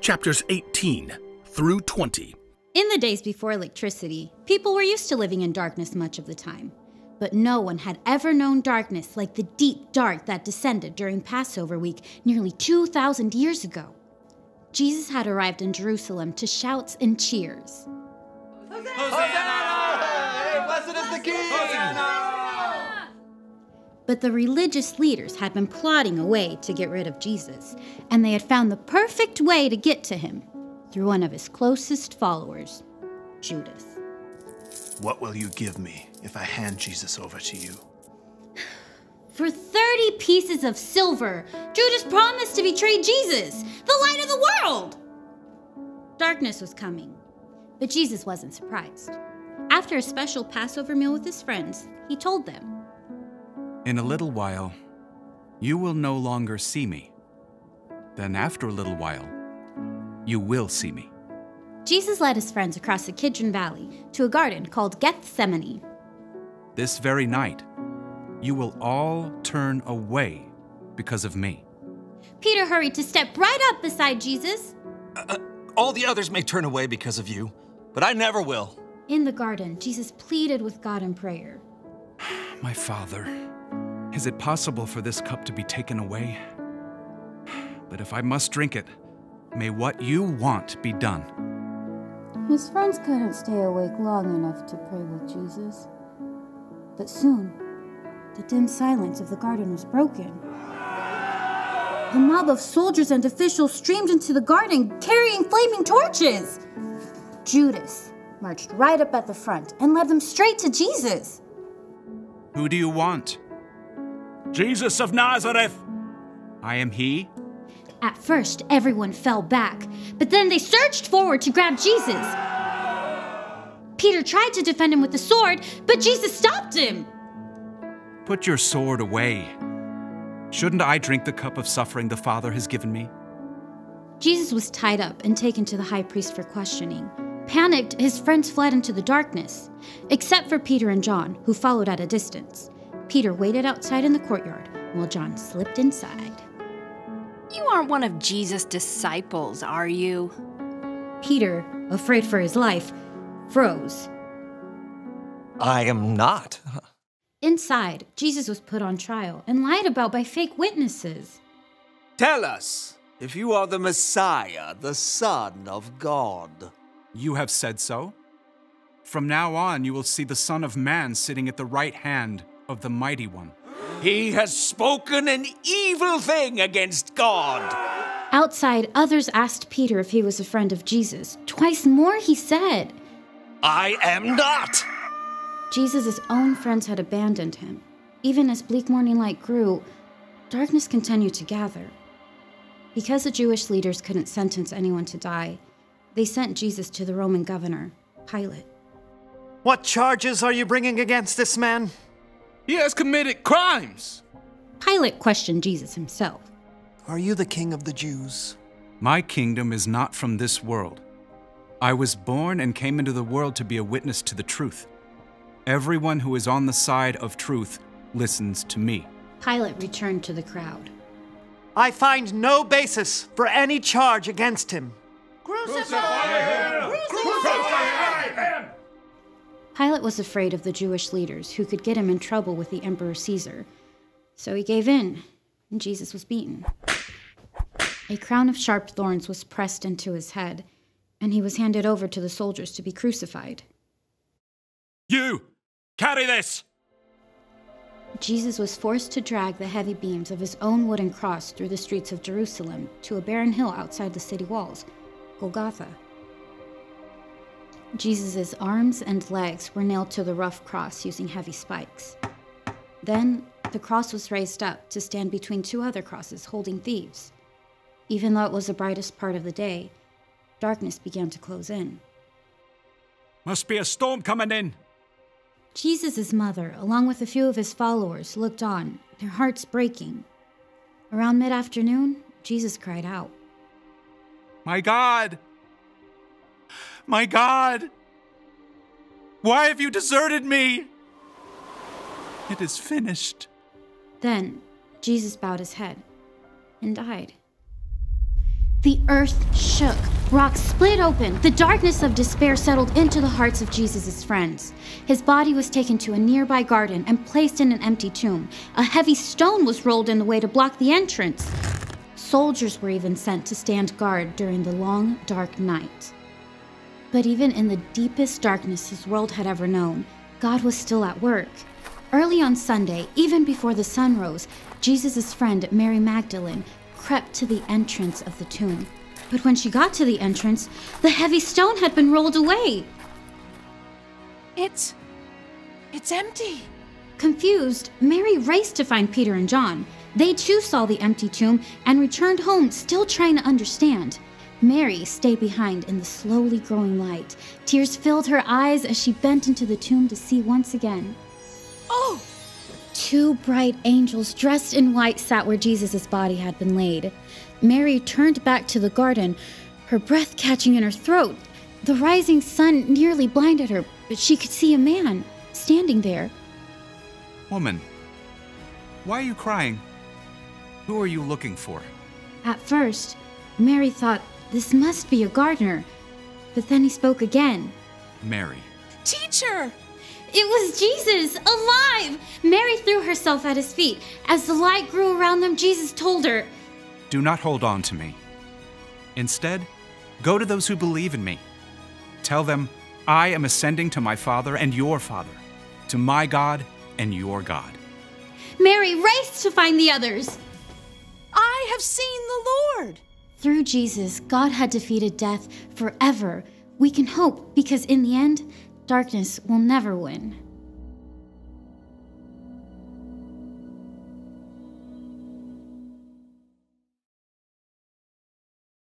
chapters 18 through 20. In the days before electricity, people were used to living in darkness much of the time. But no one had ever known darkness like the deep dark that descended during Passover week nearly 2,000 years ago. Jesus had arrived in Jerusalem to shouts and cheers. Hosanna! Hosanna! Blessed is the King! But the religious leaders had been plotting a way to get rid of Jesus, and they had found the perfect way to get to him through one of his closest followers, Judas. What will you give me if I hand Jesus over to you? For 30 pieces of silver, Judas promised to betray Jesus, the light of the world. Darkness was coming, but Jesus wasn't surprised. After a special Passover meal with his friends, he told them, In a little while, you will no longer see me. Then, after a little while, you will see me. Jesus led his friends across the Kidron Valley to a garden called Gethsemane. This very night, you will all turn away because of me. Peter hurried to step right up beside Jesus. Uh, uh, all the others may turn away because of you, but I never will. In the garden, Jesus pleaded with God in prayer. My Father, is it possible for this cup to be taken away? But if I must drink it, may what you want be done. His friends couldn't stay awake long enough to pray with Jesus. But soon, the dim silence of the garden was broken. A mob of soldiers and officials streamed into the garden carrying flaming torches. Judas marched right up at the front and led them straight to Jesus. Who do you want? Jesus of Nazareth! I am he. At first, everyone fell back, but then they surged forward to grab Jesus. Peter tried to defend him with the sword, but Jesus stopped him. Put your sword away. Shouldn't I drink the cup of suffering the Father has given me? Jesus was tied up and taken to the high priest for questioning. Panicked, his friends fled into the darkness, except for Peter and John, who followed at a distance. Peter waited outside in the courtyard while John slipped inside. You aren't one of Jesus' disciples, are you? Peter, afraid for his life, froze. I am not. Inside, Jesus was put on trial and lied about by fake witnesses. Tell us if you are the Messiah, the Son of God. You have said so. From now on, you will see the Son of Man sitting at the right hand of the Mighty One. He has spoken an evil thing against God. Outside, others asked Peter if he was a friend of Jesus. Twice more, he said. I am not. Jesus' own friends had abandoned him. Even as bleak morning light grew, darkness continued to gather. Because the Jewish leaders couldn't sentence anyone to die, they sent Jesus to the Roman governor, Pilate. What charges are you bringing against this man? He has committed crimes. Pilate questioned Jesus himself. Are you the king of the Jews? My kingdom is not from this world. I was born and came into the world to be a witness to the truth. Everyone who is on the side of truth listens to me. Pilate returned to the crowd. I find no basis for any charge against him. Pilate was afraid of the Jewish leaders who could get him in trouble with the Emperor Caesar. So he gave in, and Jesus was beaten. A crown of sharp thorns was pressed into his head, and he was handed over to the soldiers to be crucified. You! Carry this! Jesus was forced to drag the heavy beams of his own wooden cross through the streets of Jerusalem to a barren hill outside the city walls, Golgotha. Jesus' arms and legs were nailed to the rough cross using heavy spikes. Then the cross was raised up to stand between two other crosses holding thieves. Even though it was the brightest part of the day, darkness began to close in. Must be a storm coming in. Jesus' mother, along with a few of his followers, looked on, their hearts breaking. Around mid afternoon, Jesus cried out, My God! My God! Why have you deserted me? It is finished. Then Jesus bowed his head and died. The earth shook. Rocks split open. The darkness of despair settled into the hearts of Jesus' friends. His body was taken to a nearby garden and placed in an empty tomb. A heavy stone was rolled in the way to block the entrance. Soldiers were even sent to stand guard during the long, dark night. But even in the deepest darkness his world had ever known, God was still at work. Early on Sunday, even before the sun rose, Jesus' friend Mary Magdalene crept to the entrance of the tomb. But when she got to the entrance, the heavy stone had been rolled away. It's. it's empty. Confused, Mary raced to find Peter and John. They too saw the empty tomb and returned home, still trying to understand. Mary stayed behind in the slowly growing light. Tears filled her eyes as she bent into the tomb to see once again. Oh! Two bright angels dressed in white sat where Jesus' body had been laid. Mary turned back to the garden, her breath catching in her throat. The rising sun nearly blinded her, but she could see a man standing there. Woman, why are you crying? Who are you looking for? At first, Mary thought this must be a gardener, but then he spoke again. Mary. Teacher! It was Jesus, alive! Mary threw herself at his feet. As the light grew around them, Jesus told her, Do not hold on to me. Instead, go to those who believe in me. Tell them, I am ascending to my Father and your Father, to my God and your God. Mary raced to find the others. I have seen the Lord. Through Jesus, God had defeated death forever. We can hope because in the end, darkness will never win.